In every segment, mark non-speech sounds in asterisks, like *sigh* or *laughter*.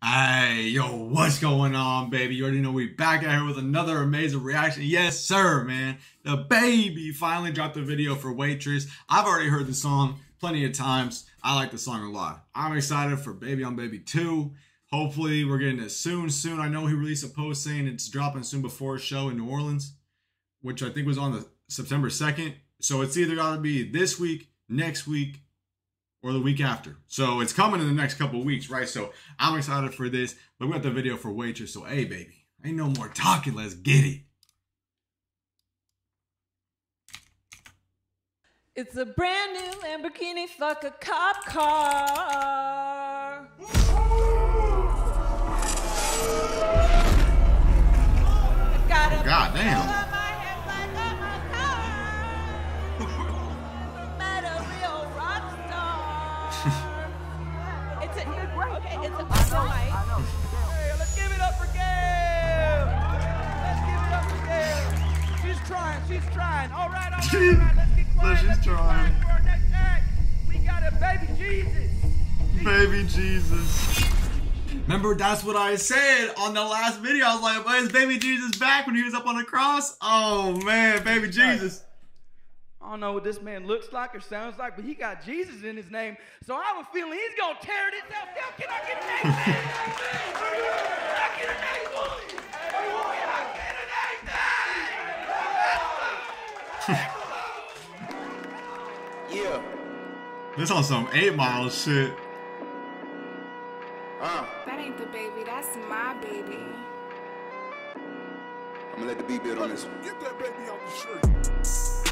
Hey, yo, what's going on, baby? You already know we back at here with another amazing reaction. Yes, sir, man. DaBaby finally dropped a video for Waitress. I've already heard the song plenty of times. I like the song a lot. I'm excited for Baby on Baby 2. Hopefully, we're getting it soon, soon. I know he released a post saying it's dropping soon before a show in New Orleans, which I think was on the September 2nd. So it's either got to be this week, next week, or the week after. So it's coming in the next couple weeks, right? So I'm excited for this. But we got the video for Waitress. So hey, baby, ain't no more talking. Let's get it. It's a brand new Lamborghini, fuck a cop car. God damn. It's a okay. It's a I know. Hey, let's give it up for Gail. Let's give it up for Gail. She's trying. She's trying. All right, all right, all right. Let's get *laughs* No, quiet. she's Let's get trying. quiet for our next act. We got a baby Jesus. Baby Jesus. Remember, that's what I said on the last video. I was like, "Why is Baby Jesus back when he was up on the cross?" Oh man, Baby Jesus. I don't know what this man looks like or sounds like, but he got Jesus in his name. So I have a feeling he's gonna tear this out down. Can I get an amen? Can I get an amen? Can I get an? Yeah. This on some Eight Mile shit. Uh, That ain't the baby, that's my baby. I'm gonna let the beat build on this one. Get that baby off the street.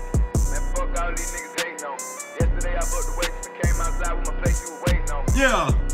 Fuck all these niggas hating on. Yesterday I booked the waitress and came outside with my place, you were waiting on. Yeah.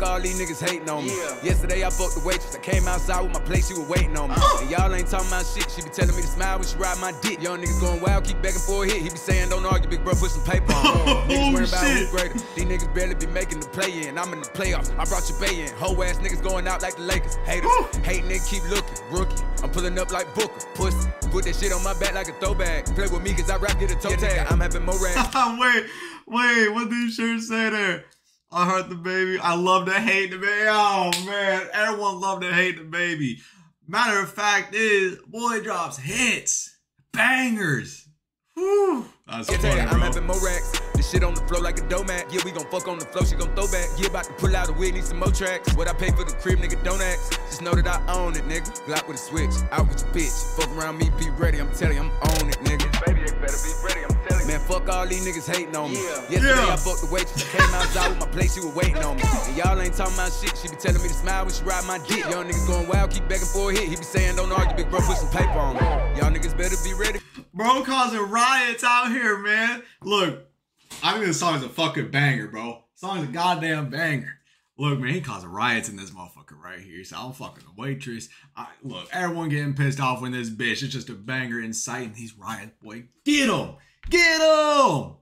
Fuck all these niggas hating on me. Yeah. Yesterday I fucked the waitress. I came outside with my plate, she was waiting on me. Oh. And y'all ain't talking about shit. She be telling me to smile when she ride my dick. Young niggas going wild, keep begging for a hit. He be saying, don't argue, big bro, put some paper on. Oh, *laughs* niggas worried about who's oh, greater. These niggas barely be making the play in. I'm in the playoffs. I brought your bay in. Whole ass niggas going out like the Lakers. Haters. hating nigga keep looking. Rookie. I'm pulling up like Booker. Pussy. Put that shit on my back like a throwback. Play with me cause I rap, get a toe Yeah, tag. I'm having more *laughs* racks. wait, wait, what did you sure say there? I hurt the baby. I love to hate the baby. Oh man, everyone love to hate the baby. Matter of fact is, boy drops hits, bangers. Whew. That's Yeah, funny, tell ya, I'm having more racks. The shit on the floor like a dough mat. Yeah, we gon' fuck on the floor, she gon' throw back. Yeah, about to pull out a wig, need some more tracks. What I pay for the crib, nigga, don't ask. Just know that I own it, nigga. Glock with a switch, out with your bitch. Fuck around me, be ready. I'm telling you, I'm on it, nigga. Baby, they better be ready, I'm telling you. Man, fuck all these niggas hating on me. Yeah. Yesterday Yeah. I fucked the waitress. Came outside with my plate, she was waiting on me. And y'all ain't talking about shit. She be telling me to smile when she ride my dick. Young niggas going wild, keep begging for a hit. He be saying, don't argue, big bro, put some paper on me. Y'all niggas better be ready. Bro causing riots out here, man. Look, I think this song is a fucking banger, bro. Song is a goddamn banger. Look, man, he causing riots in this motherfucker right here. So I'm fucking the waitress. I, look, everyone getting pissed off when this bitch. It's just a banger inciting these riots, boy. Get him! Get him!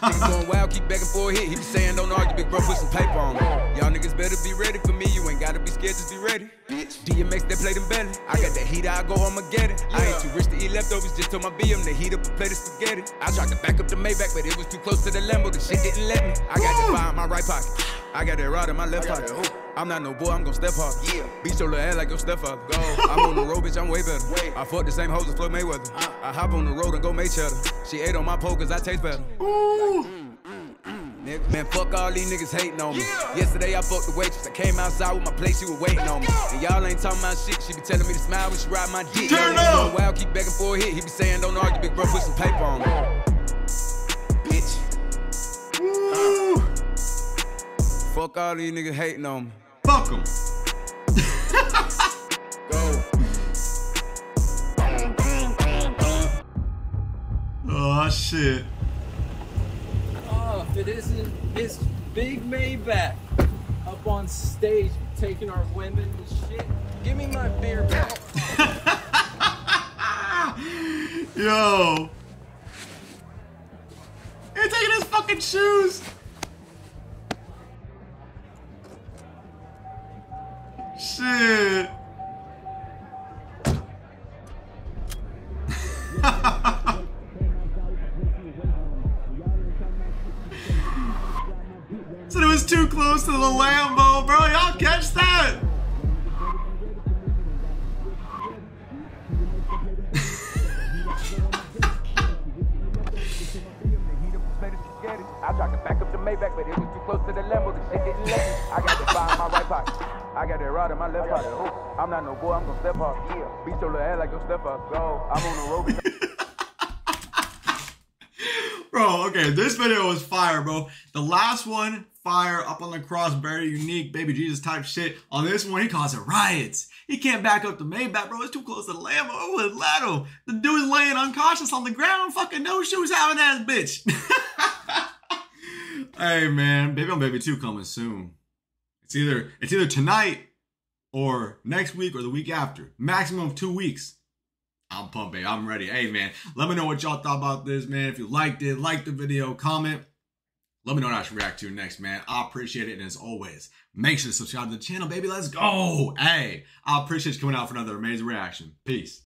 Niggas going wild, keep begging for a hit. He be saying, don't argue, big bro, put some paper on me. Y'all niggas better be ready for me. You ain't gotta be scared, just be ready. Bitch. DMX, they play them belly. I got that heat, I go home and get it. I ain't too rich to eat leftovers, just told my BM to heat up a plate of spaghetti. I tried to back up the Maybach, but it was too close to the Lambo. The shit didn't let me. I got that fire in my right pocket. I got that rod in my left pocket. I'm not no boy, I'm gon' step hard. Yeah. Beat your little ass like your stepfather. Go. *laughs* I'm on the road, bitch, I'm way better. Way. I fuck the same hoes as Floyd Mayweather. Uh. I hop on the road and go make cheddar. She ate on my pole cause I taste better. Ooh. Nigga. Man, fuck all these niggas hating on me. Yeah. Yesterday I fucked the waitress. I came outside with my plate, she was waiting on me. And y'all ain't talking about shit. She be telling me to smile when she ride my dick. Turn up. wild, keep begging for a hit. He be saying, don't argue, big bro, put some paper on me. Fuck all these niggas hating on me. Fuck them. Go. Oh, shit. Oh, if it isn't Miss Big Maybach up on stage taking our women and shit. Give me my beer back. *laughs* Yo. He's taking his fucking shoes. Shit. *laughs* Said it was too close to the Lambo, bro. Y'all catch that? *laughs* I tried to back up the Maybach, but it was too close to the Lambo. The shit didn't let me. I got to find my right pocket. I got that rod in my left pocket. I'm not no boy, I'm gonna step off. Yeah. Beat your little ass like your step off. Go. I'm on the road. *laughs* Bro, okay, this video was fire, bro. The last one, fire, up on the cross, very unique, baby Jesus type shit. On this one, he it riots. He can't back up the Maybach, bro. It's too close to the Lambo. Oh, with Lato. The dude's laying unconscious on the ground, fucking no shoes having ass bitch. *laughs* hey man, Baby on Baby 2 coming soon. It's either it's either tonight or next week or the week after. Maximum of two weeks. I'm baby. I'm ready. Hey, man, let me know what y'all thought about this, man. If you liked it, like the video, comment. Let me know what I should react to next, man. I appreciate it. And as always, make sure to subscribe to the channel, baby. Let's go. Hey, I appreciate you coming out for another amazing reaction. Peace.